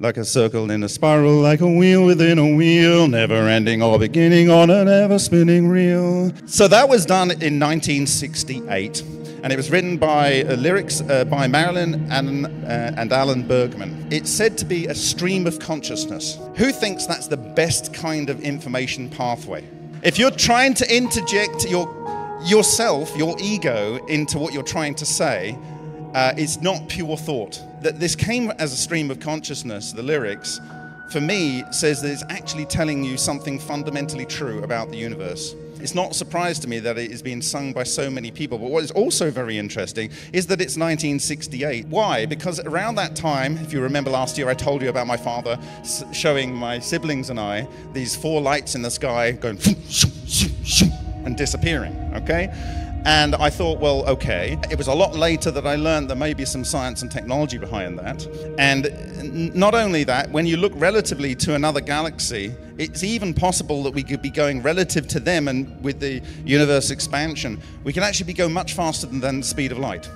Like a circle in a spiral, like a wheel within a wheel, never ending or beginning on an ever spinning reel. So that was done in 1968, and it was written by uh, lyrics uh, by Marilyn and, uh, and Alan Bergman. It's said to be a stream of consciousness. Who thinks that's the best kind of information pathway? If you're trying to interject your yourself, your ego, into what you're trying to say, uh, it's not pure thought. That this came as a stream of consciousness, the lyrics, for me, says that it's actually telling you something fundamentally true about the universe. It's not a surprise to me that it is being sung by so many people, but what is also very interesting is that it's 1968. Why? Because around that time, if you remember last year, I told you about my father showing my siblings and I these four lights in the sky going and disappearing, okay? And I thought, well, okay. It was a lot later that I learned there may be some science and technology behind that. And not only that, when you look relatively to another galaxy, it's even possible that we could be going relative to them and with the universe expansion, we can actually be going much faster than the speed of light.